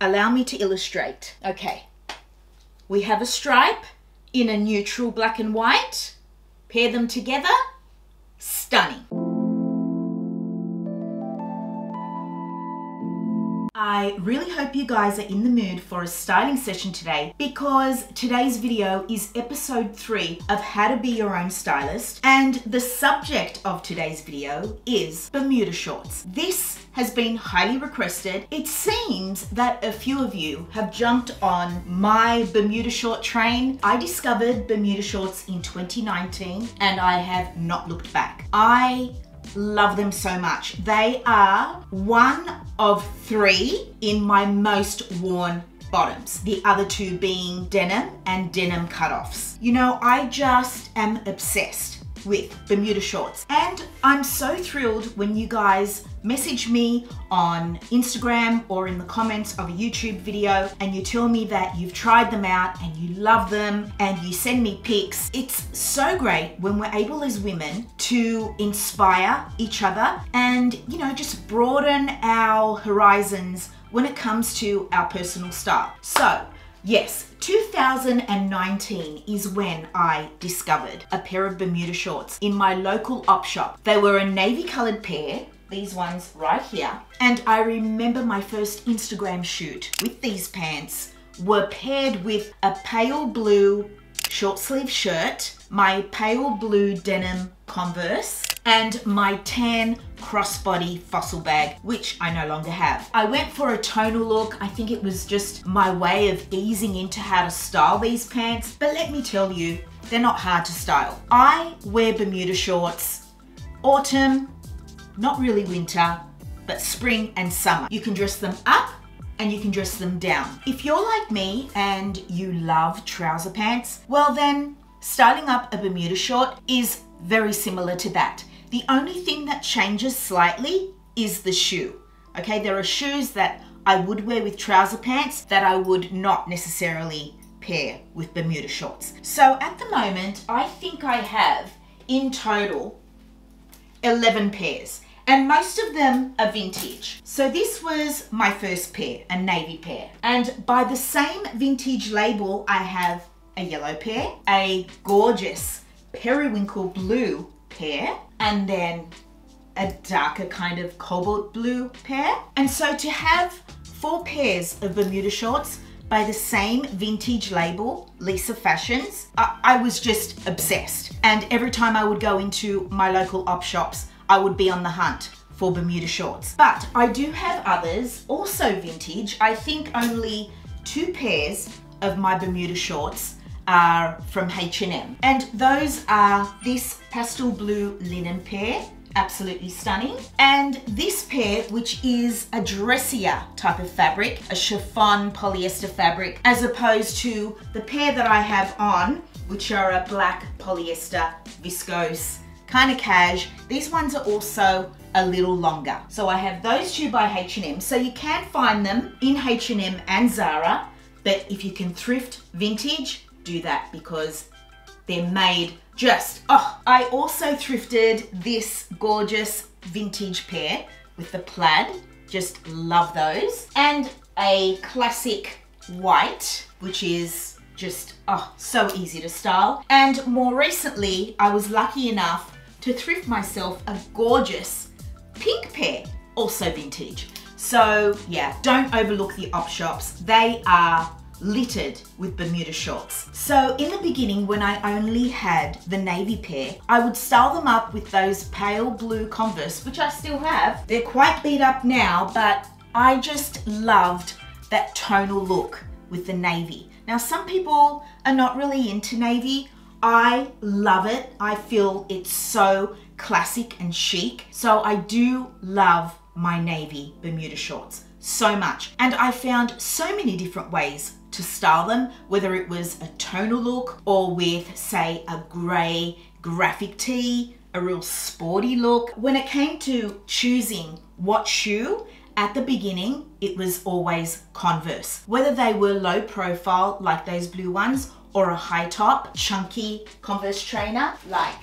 allow me to illustrate. Okay, we have a stripe in a neutral black and white. Pair them together, stunning. I really hope you guys are in the mood for a styling session today because today's video is episode three of how to be your own stylist and the subject of today's video is Bermuda shorts. This has been highly requested. It seems that a few of you have jumped on my Bermuda short train. I discovered Bermuda shorts in 2019 and I have not looked back. I love them so much. They are one of three in my most worn bottoms, the other two being denim and denim cutoffs. You know, I just am obsessed with Bermuda shorts. And I'm so thrilled when you guys message me on Instagram or in the comments of a YouTube video and you tell me that you've tried them out and you love them and you send me pics. It's so great when we're able as women to inspire each other and, you know, just broaden our horizons when it comes to our personal style. So, yes, 2019 is when I discovered a pair of Bermuda shorts in my local op shop. They were a navy colored pair, these ones right here. And I remember my first Instagram shoot with these pants were paired with a pale blue short sleeve shirt, my pale blue denim Converse, and my tan crossbody fossil bag, which I no longer have. I went for a tonal look. I think it was just my way of easing into how to style these pants. But let me tell you, they're not hard to style. I wear Bermuda shorts, autumn, not really winter, but spring and summer. You can dress them up and you can dress them down. If you're like me and you love trouser pants, well then styling up a Bermuda short is very similar to that. The only thing that changes slightly is the shoe. Okay, there are shoes that I would wear with trouser pants that I would not necessarily pair with Bermuda shorts. So at the moment, I think I have in total 11 pairs and most of them are vintage. So this was my first pair, a navy pair. And by the same vintage label, I have a yellow pair, a gorgeous periwinkle blue pair, and then a darker kind of cobalt blue pair. And so to have four pairs of Bermuda shorts by the same vintage label, Lisa Fashions, I, I, was just obsessed. And every time I would go into my local op shops, I would be on the hunt for Bermuda shorts. But I do have others, also vintage. I think only two pairs of my Bermuda shorts are from H&M. And those are this pastel blue linen pair, absolutely stunning. And this pair, which is a dressier type of fabric, a chiffon polyester fabric, as opposed to the pair that I have on, which are a black polyester viscose, kind of cash. These ones are also a little longer. So I have those two by H&M. So you can find them in H&M and Zara, but if you can thrift vintage, do that because they're made just, oh, I also thrifted this gorgeous vintage pair with the plaid, just love those, and a classic white, which is just, oh, so easy to style. And more recently, I was lucky enough to thrift myself a gorgeous pink pair, also vintage. So yeah, don't overlook the op shops. They are littered with Bermuda shorts. So in the beginning, when I only had the navy pair, I would style them up with those pale blue Converse, which I still have. They're quite beat up now, but I just loved that tonal look with the navy. Now, some people are not really into navy. I love it. I feel it's so classic and chic. So I do love my navy Bermuda shorts so much. And I found so many different ways to style them, whether it was a tonal look or with, say, a grey graphic tee, a real sporty look. When it came to choosing what shoe, at the beginning, it was always Converse. Whether they were low profile, like those blue ones, or a high top, chunky Converse trainer, like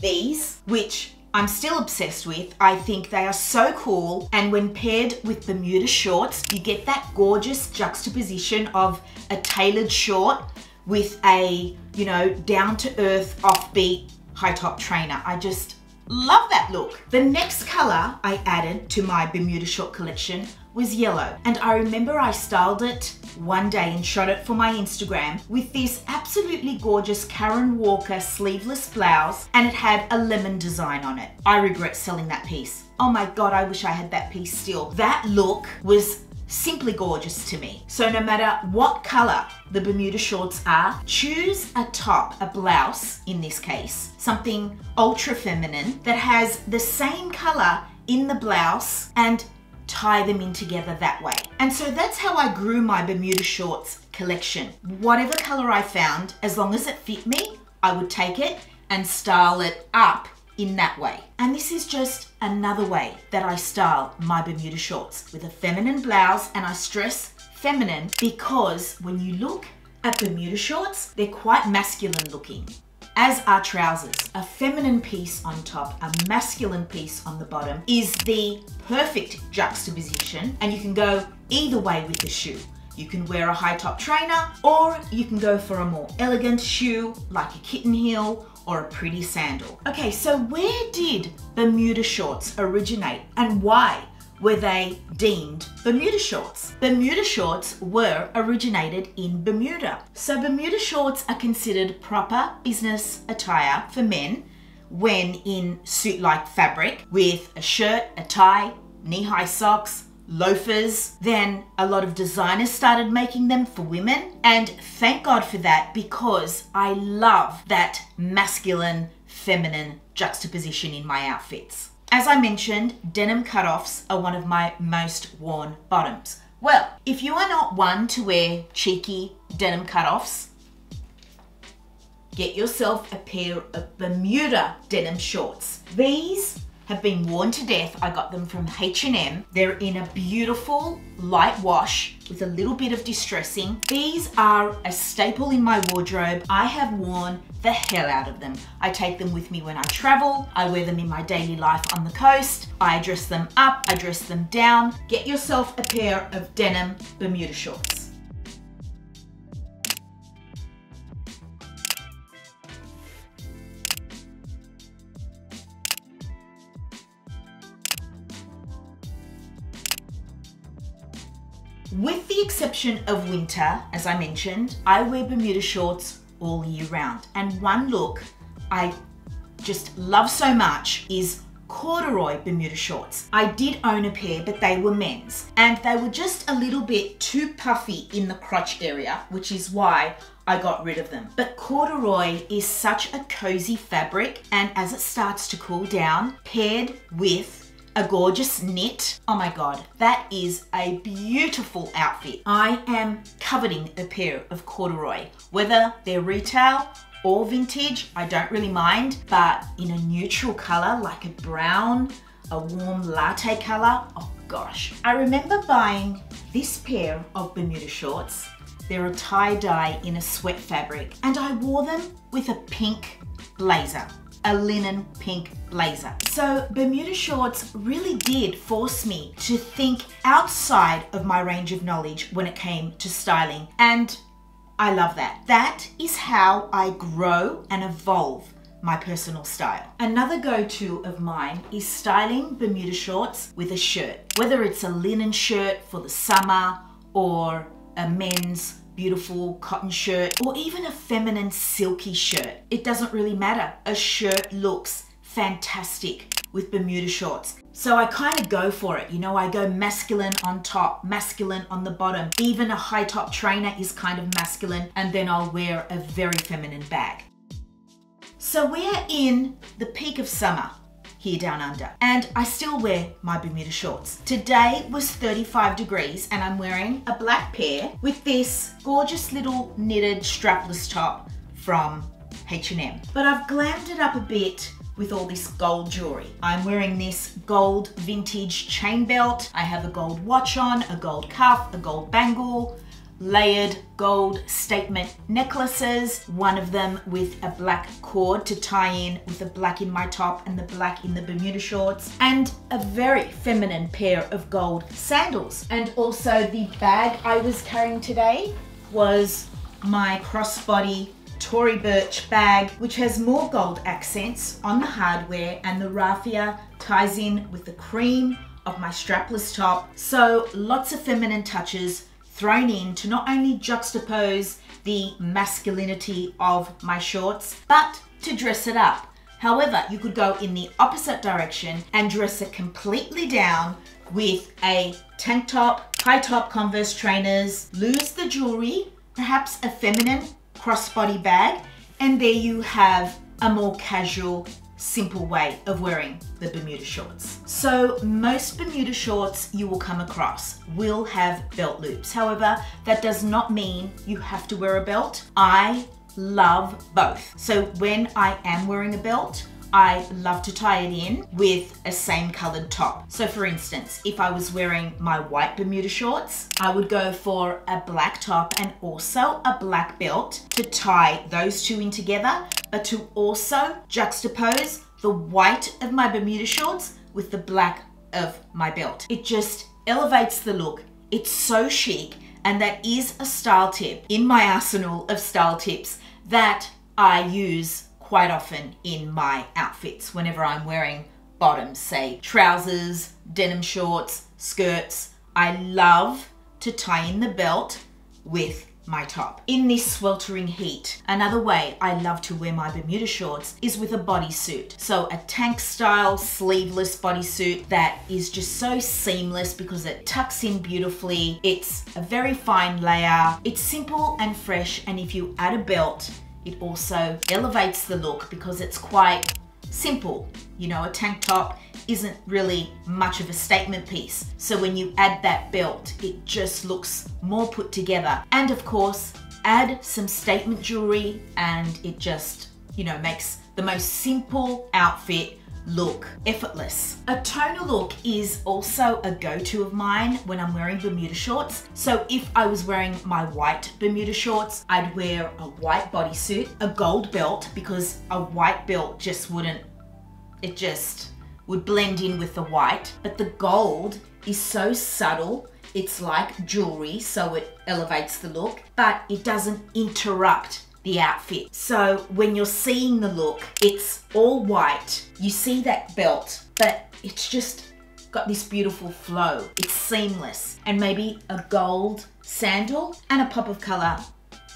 these, which I'm still obsessed with. I think they are so cool. And when paired with Bermuda shorts, you get that gorgeous juxtaposition of a tailored short with a, you know, down to earth, offbeat, high top trainer. I just love that look. The next color I added to my Bermuda short collection was yellow. And I remember I styled it one day and shot it for my Instagram with this absolutely gorgeous Karen Walker sleeveless blouse and it had a lemon design on it. I regret selling that piece. Oh my God, I wish I had that piece still. That look was simply gorgeous to me. So no matter what color the Bermuda shorts are, choose a top, a blouse in this case, something ultra feminine that has the same color in the blouse and tie them in together that way. And so that's how I grew my Bermuda shorts collection. Whatever color I found, as long as it fit me, I would take it and style it up in that way. And this is just another way that I style my Bermuda shorts with a feminine blouse and I stress feminine because when you look at Bermuda shorts, they're quite masculine looking as are trousers. A feminine piece on top, a masculine piece on the bottom is the perfect juxtaposition and you can go either way with the shoe. You can wear a high top trainer or you can go for a more elegant shoe like a kitten heel or a pretty sandal. Okay, so where did Bermuda shorts originate and why? Were they deemed Bermuda shorts. Bermuda shorts were originated in Bermuda. So Bermuda shorts are considered proper business attire for men when in suit-like fabric with a shirt, a tie, knee-high socks, loafers. Then a lot of designers started making them for women. And thank God for that because I love that masculine, feminine juxtaposition in my outfits. As I mentioned, denim cutoffs are one of my most worn bottoms. Well, if you are not one to wear cheeky denim cutoffs, get yourself a pair of Bermuda denim shorts. These have been worn to death. I got them from H&M. They're in a beautiful light wash with a little bit of distressing. These are a staple in my wardrobe. I have worn the hell out of them. I take them with me when I travel. I wear them in my daily life on the coast. I dress them up, I dress them down. Get yourself a pair of denim Bermuda shorts. With the exception of winter, as I mentioned, I wear Bermuda shorts all year round. And one look I just love so much is corduroy Bermuda shorts. I did own a pair, but they were men's and they were just a little bit too puffy in the crotch area, which is why I got rid of them. But corduroy is such a cozy fabric and as it starts to cool down, paired with a gorgeous knit. Oh my God, that is a beautiful outfit. I am coveting a pair of corduroy, whether they're retail or vintage, I don't really mind, but in a neutral color like a brown, a warm latte color, oh gosh. I remember buying this pair of Bermuda shorts. They're a tie-dye in a sweat fabric and I wore them with a pink blazer a linen pink blazer. So Bermuda shorts really did force me to think outside of my range of knowledge when it came to styling. And I love that. That is how I grow and evolve my personal style. Another go-to of mine is styling Bermuda shorts with a shirt. Whether it's a linen shirt for the summer or a men's beautiful cotton shirt or even a feminine silky shirt. It doesn't really matter. A shirt looks fantastic with Bermuda shorts. So I kind of go for it. You know, I go masculine on top, masculine on the bottom. Even a high top trainer is kind of masculine and then I'll wear a very feminine bag. So we're in the peak of summer here down under. And I still wear my Bermuda shorts. Today was 35 degrees and I'm wearing a black pair with this gorgeous little knitted strapless top from H&M. But I've glammed it up a bit with all this gold jewelry. I'm wearing this gold vintage chain belt. I have a gold watch on, a gold cuff, a gold bangle, layered gold statement necklaces, one of them with a black cord to tie in with the black in my top and the black in the Bermuda shorts, and a very feminine pair of gold sandals. And also the bag I was carrying today was my crossbody Tory Burch bag, which has more gold accents on the hardware and the raffia ties in with the cream of my strapless top. So lots of feminine touches thrown in to not only juxtapose the masculinity of my shorts, but to dress it up. However, you could go in the opposite direction and dress it completely down with a tank top, high top Converse trainers, lose the jewelry, perhaps a feminine crossbody bag, and there you have a more casual, simple way of wearing the Bermuda shorts. So most Bermuda shorts you will come across will have belt loops. However, that does not mean you have to wear a belt. I love both. So when I am wearing a belt, I love to tie it in with a same colored top. So for instance, if I was wearing my white Bermuda shorts, I would go for a black top and also a black belt to tie those two in together, but to also juxtapose the white of my Bermuda shorts with the black of my belt. It just elevates the look. It's so chic and that is a style tip in my arsenal of style tips that I use quite often in my outfits whenever I'm wearing bottoms, say trousers, denim shorts, skirts. I love to tie in the belt with my top. In this sweltering heat, another way I love to wear my Bermuda shorts is with a bodysuit. So a tank style sleeveless bodysuit that is just so seamless because it tucks in beautifully. It's a very fine layer. It's simple and fresh and if you add a belt, it also elevates the look because it's quite simple. You know, a tank top isn't really much of a statement piece. So when you add that belt, it just looks more put together. And of course, add some statement jewelry and it just, you know, makes the most simple outfit look effortless. A tonal look is also a go-to of mine when I'm wearing Bermuda shorts. So if I was wearing my white Bermuda shorts, I'd wear a white bodysuit, a gold belt, because a white belt just wouldn't, it just would blend in with the white. But the gold is so subtle it's like jewelry, so it elevates the look, but it doesn't interrupt the outfit. So when you're seeing the look, it's all white. You see that belt, but it's just got this beautiful flow. It's seamless. And maybe a gold sandal and a pop of color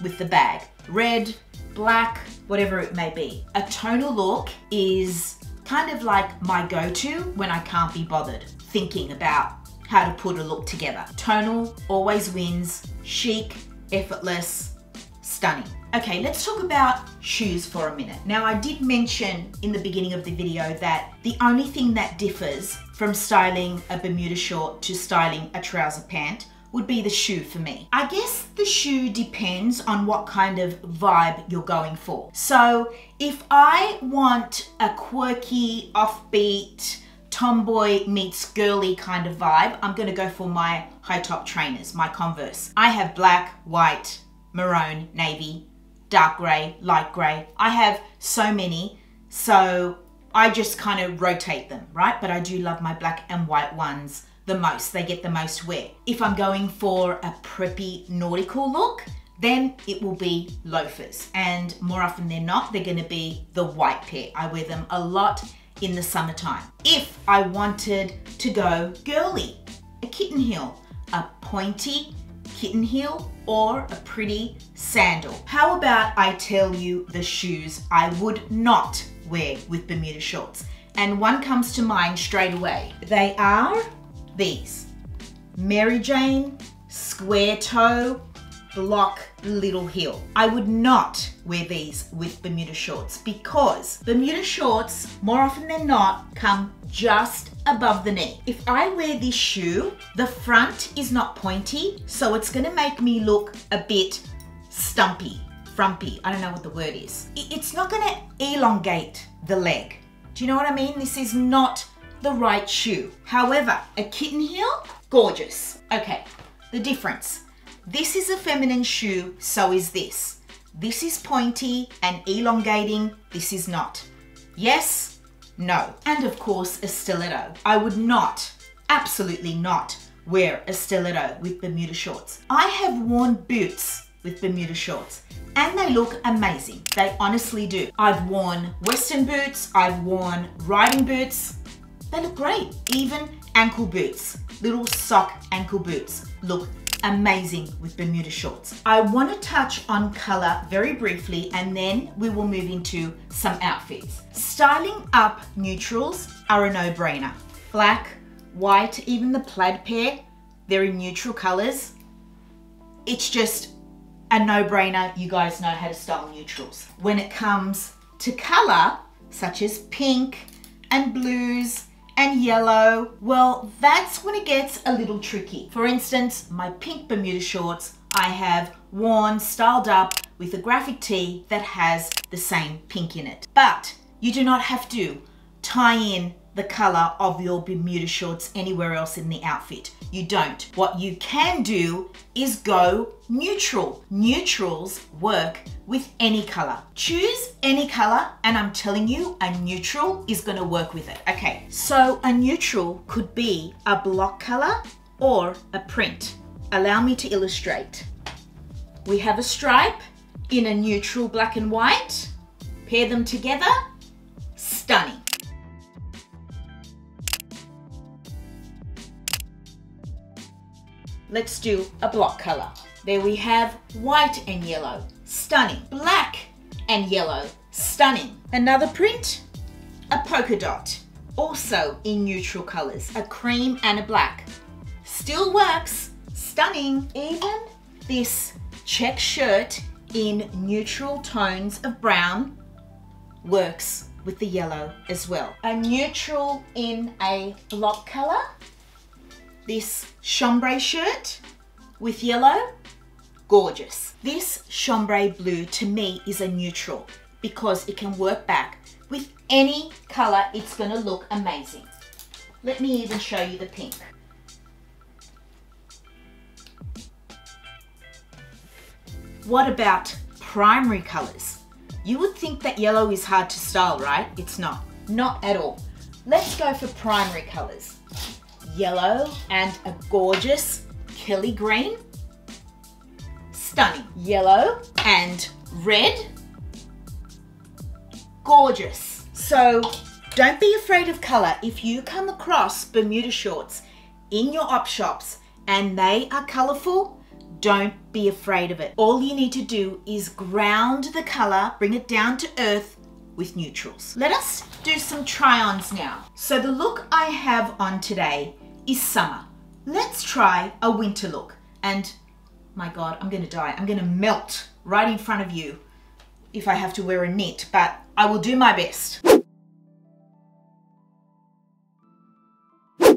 with the bag. Red, black, whatever it may be. A tonal look is kind of like my go-to when I can't be bothered thinking about how to put a look together. Tonal always wins, chic, effortless, stunning. Okay, let's talk about shoes for a minute. Now I did mention in the beginning of the video that the only thing that differs from styling a Bermuda short to styling a trouser pant would be the shoe for me. I guess the shoe depends on what kind of vibe you're going for. So if I want a quirky, offbeat, tomboy meets girly kind of vibe, I'm gonna go for my high top trainers, my Converse. I have black, white, maroon, navy, dark grey, light grey. I have so many, so I just kind of rotate them, right? But I do love my black and white ones the most. They get the most wear. If I'm going for a preppy nautical look, then it will be loafers. And more often than not, they're gonna be the white pair. I wear them a lot in the summertime. If I wanted to go girly, a kitten heel, a pointy kitten heel or a pretty sandal. How about I tell you the shoes I would not wear with Bermuda shorts? And one comes to mind straight away. They are these. Mary Jane, square toe, block little heel. I would not wear these with Bermuda shorts because Bermuda shorts, more often than not, come just above the knee. If I wear this shoe, the front is not pointy, so it's gonna make me look a bit stumpy, frumpy. I don't know what the word is. It's not gonna elongate the leg. Do you know what I mean? This is not the right shoe. However, a kitten heel, gorgeous. Okay, the difference. This is a feminine shoe, so is this. This is pointy and elongating, this is not. Yes, no. And of course, a stiletto. I would not, absolutely not, wear a stiletto with Bermuda shorts. I have worn boots with Bermuda shorts and they look amazing. They honestly do. I've worn Western boots, I've worn riding boots. They look great. Even ankle boots, little sock ankle boots look amazing with Bermuda shorts. I want to touch on color very briefly and then we will move into some outfits. Styling up neutrals are a no-brainer. Black, white, even the plaid pair, they're in neutral colors. It's just a no-brainer. You guys know how to style neutrals. When it comes to color, such as pink and blues and yellow, well, that's when it gets a little tricky. For instance, my pink Bermuda shorts, I have worn, styled up with a graphic tee that has the same pink in it. But you do not have to tie in the color of your Bermuda shorts anywhere else in the outfit. You don't. What you can do is go neutral. Neutrals work with any color. Choose any color and I'm telling you a neutral is gonna work with it. Okay, so a neutral could be a block color or a print. Allow me to illustrate. We have a stripe in a neutral black and white. Pair them together, Let's do a block color. There we have white and yellow, stunning. Black and yellow, stunning. Another print, a polka dot, also in neutral colors, a cream and a black. Still works, stunning. Even this check shirt in neutral tones of brown works with the yellow as well. A neutral in a block color this chambray shirt with yellow, gorgeous. This chambray blue to me is a neutral because it can work back with any color. It's gonna look amazing. Let me even show you the pink. What about primary colors? You would think that yellow is hard to style, right? It's not, not at all. Let's go for primary colors yellow and a gorgeous Kelly green. Stunning. Yellow and red. Gorgeous. So don't be afraid of color. If you come across Bermuda shorts in your op shops and they are colorful, don't be afraid of it. All you need to do is ground the color, bring it down to earth with neutrals. Let us do some try-ons now. So the look I have on today is summer. Let's try a winter look. And my God, I'm gonna die. I'm gonna melt right in front of you if I have to wear a knit, but I will do my best.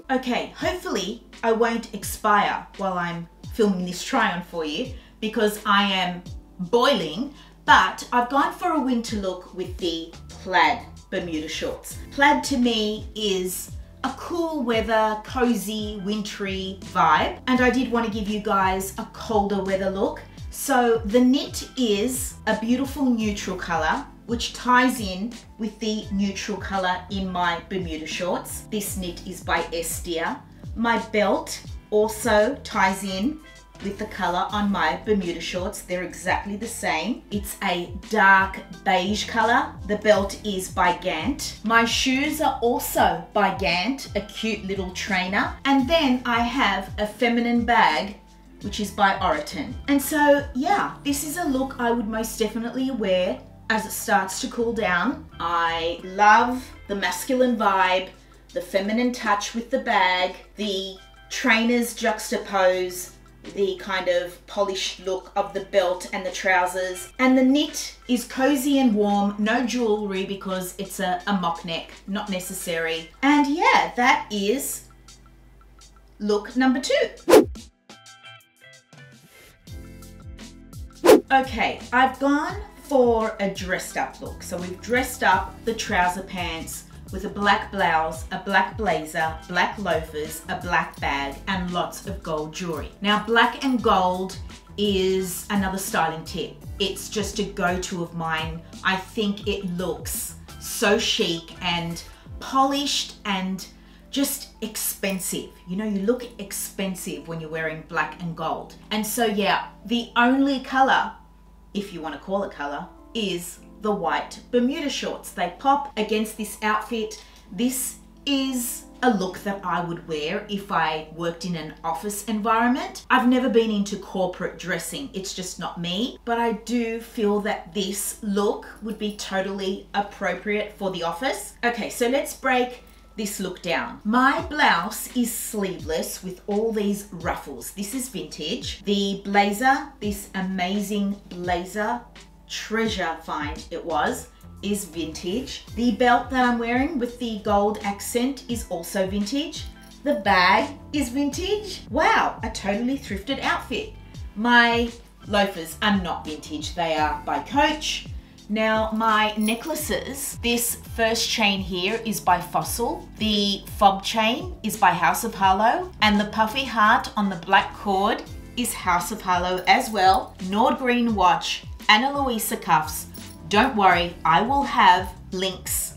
Okay, hopefully I won't expire while I'm filming this try on for you because I am boiling, but I've gone for a winter look with the plaid Bermuda shorts. Plaid to me is a cool weather, cozy, wintry vibe. And I did want to give you guys a colder weather look. So the knit is a beautiful neutral color which ties in with the neutral color in my Bermuda shorts. This knit is by S.Deer. My belt also ties in with the color on my Bermuda shorts. They're exactly the same. It's a dark beige color. The belt is by Gant. My shoes are also by Gant, a cute little trainer. And then I have a feminine bag which is by Oroton. And so, yeah, this is a look I would most definitely wear as it starts to cool down. I love the masculine vibe, the feminine touch with the bag, the trainers juxtapose the kind of polished look of the belt and the trousers. And the knit is cozy and warm, no jewelry because it's a, a mock neck, not necessary. And yeah, that is look number two. Okay, I've gone for a dressed up look. So we've dressed up the trouser pants with a black blouse, a black blazer, black loafers, a black bag, and lots of gold jewelry. Now, black and gold is another styling tip. It's just a go-to of mine. I think it looks so chic and polished and just expensive. You know, you look expensive when you're wearing black and gold. And so, yeah, the only color, if you want to call it color, is the white Bermuda shorts. They pop against this outfit. This is a look that I would wear if I worked in an office environment. I've never been into corporate dressing, it's just not me, but I do feel that this look would be totally appropriate for the office. Okay, so let's break this look down. My blouse is sleeveless with all these ruffles. This is vintage. The blazer, this amazing blazer, treasure find it was, is vintage. The belt that I'm wearing with the gold accent is also vintage. The bag is vintage. Wow, a totally thrifted outfit. My loafers are not vintage, they are by Coach. Now my necklaces, this first chain here is by Fossil, the fob chain is by House of Harlow, and the puffy heart on the black cord is House of Harlow as well. Nordgreen watch, Ana Luisa cuffs, don't worry, I will have links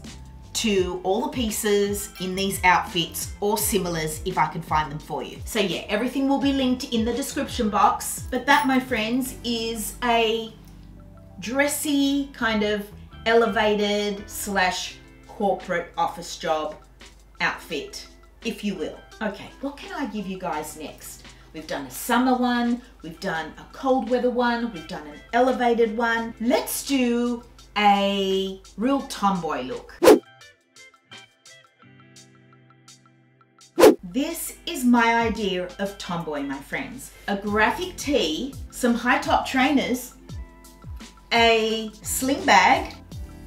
to all the pieces in these outfits or similars if I can find them for you. So yeah, everything will be linked in the description box. But that, my friends, is a dressy kind of elevated slash corporate office job outfit, if you will. Okay, what can I give you guys next? We've done a summer one, we've done a cold weather one, we've done an elevated one. Let's do a real tomboy look. This is my idea of tomboy, my friends. A graphic tee, some high top trainers, a sling bag,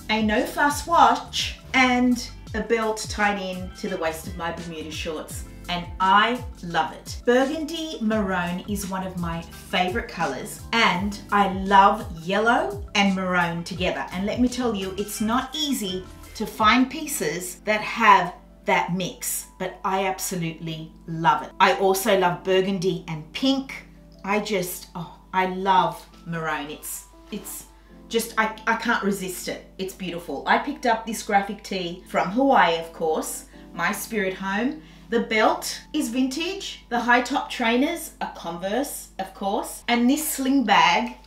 a no fuss watch, and a belt tied in to the waist of my Bermuda shorts and I love it. Burgundy maroon is one of my favorite colors and I love yellow and maroon together. And let me tell you, it's not easy to find pieces that have that mix, but I absolutely love it. I also love burgundy and pink. I just, oh, I love maroon. It's, it's just, I, I can't resist it. It's beautiful. I picked up this graphic tee from Hawaii, of course, my spirit home, the belt is vintage. The high top trainers are Converse, of course. And this sling bag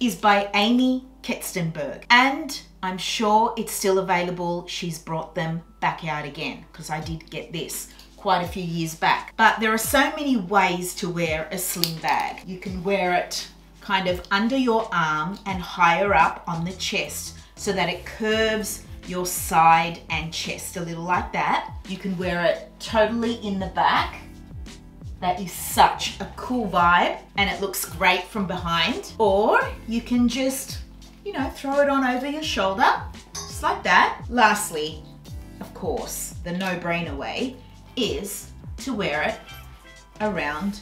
is by Amy Kestenberg. And I'm sure it's still available. She's brought them back out again because I did get this quite a few years back. But there are so many ways to wear a sling bag. You can wear it kind of under your arm and higher up on the chest so that it curves your side and chest a little like that. You can wear it totally in the back. That is such a cool vibe and it looks great from behind. Or you can just, you know, throw it on over your shoulder, just like that. Lastly, of course, the no-brainer way is to wear it around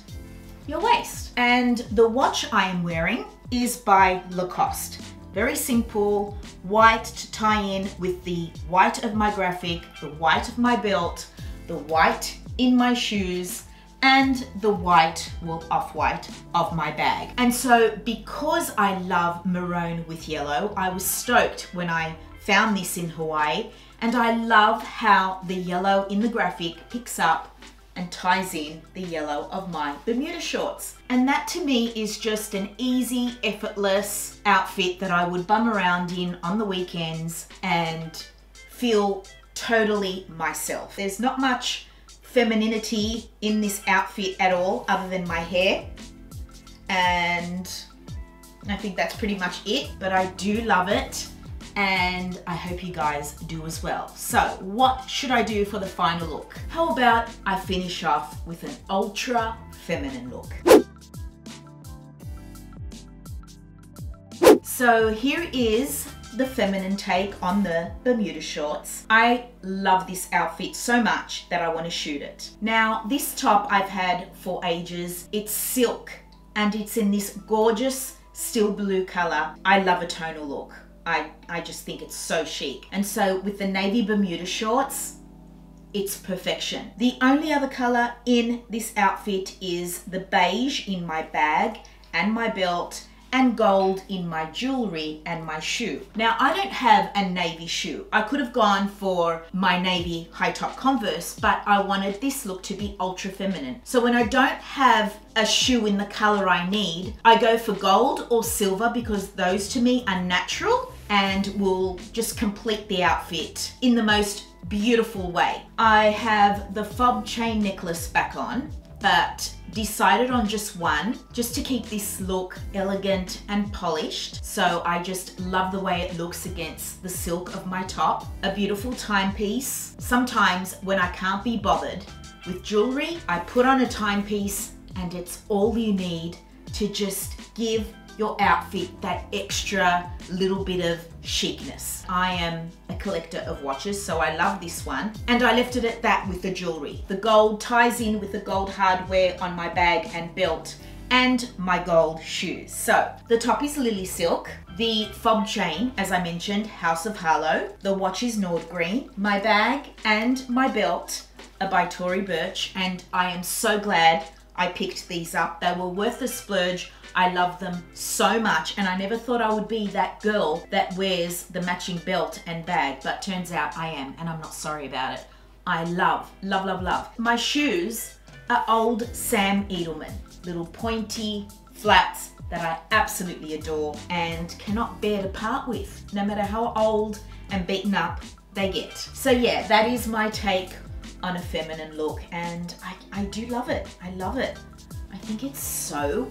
your waist. And the watch I am wearing is by Lacoste. Very simple, white to tie in with the white of my graphic, the white of my belt, the white in my shoes, and the white, well off-white, of my bag. And so because I love maroon with yellow, I was stoked when I found this in Hawaii and I love how the yellow in the graphic picks up and ties in the yellow of my Bermuda shorts. And that to me is just an easy, effortless outfit that I would bum around in on the weekends and feel totally myself. There's not much femininity in this outfit at all other than my hair. And I think that's pretty much it, but I do love it and I hope you guys do as well. So what should I do for the final look? How about I finish off with an ultra feminine look? So here is the feminine take on the Bermuda shorts. I love this outfit so much that I want to shoot it. Now this top I've had for ages. It's silk and it's in this gorgeous steel blue color. I love a tonal look. I, I just think it's so chic. And so with the navy Bermuda shorts, it's perfection. The only other color in this outfit is the beige in my bag and my belt and gold in my jewelry and my shoe. Now, I don't have a navy shoe. I could have gone for my navy high top Converse, but I wanted this look to be ultra feminine. So when I don't have a shoe in the color I need, I go for gold or silver because those to me are natural and will just complete the outfit in the most beautiful way. I have the fob chain necklace back on, but decided on just one just to keep this look elegant and polished. So I just love the way it looks against the silk of my top. A beautiful timepiece. Sometimes when I can't be bothered with jewelry, I put on a timepiece and it's all you need to just give your outfit that extra little bit of chicness. I am a collector of watches, so I love this one. And I left it at that with the jewelry. The gold ties in with the gold hardware on my bag and belt and my gold shoes. So the top is Lily Silk. The fob chain, as I mentioned, House of Harlow. The watch is Nordgreen. My bag and my belt are by Tory Burch and I am so glad I picked these up. They were worth the splurge I love them so much and I never thought I would be that girl that wears the matching belt and bag, but turns out I am and I'm not sorry about it. I love, love, love, love. My shoes are old Sam Edelman, little pointy flats that I absolutely adore and cannot bear to part with, no matter how old and beaten up they get. So yeah, that is my take on a feminine look and I, I do love it. I love it. I think it's so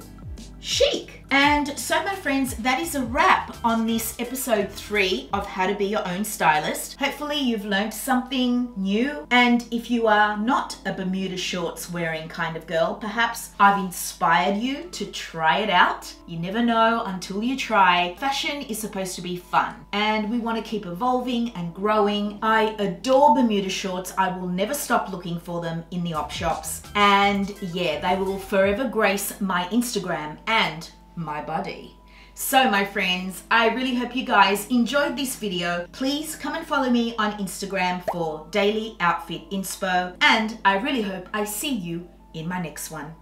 chic. And so my friends, that is a wrap on this episode three of how to be your own stylist. Hopefully you've learned something new. And if you are not a Bermuda shorts wearing kind of girl, perhaps I've inspired you to try it out. You never know until you try. Fashion is supposed to be fun and we want to keep evolving and growing. I adore Bermuda shorts. I will never stop looking for them in the op shops. And yeah, they will forever grace my Instagram and my body. So my friends, I really hope you guys enjoyed this video. Please come and follow me on Instagram for daily outfit inspo and I really hope I see you in my next one.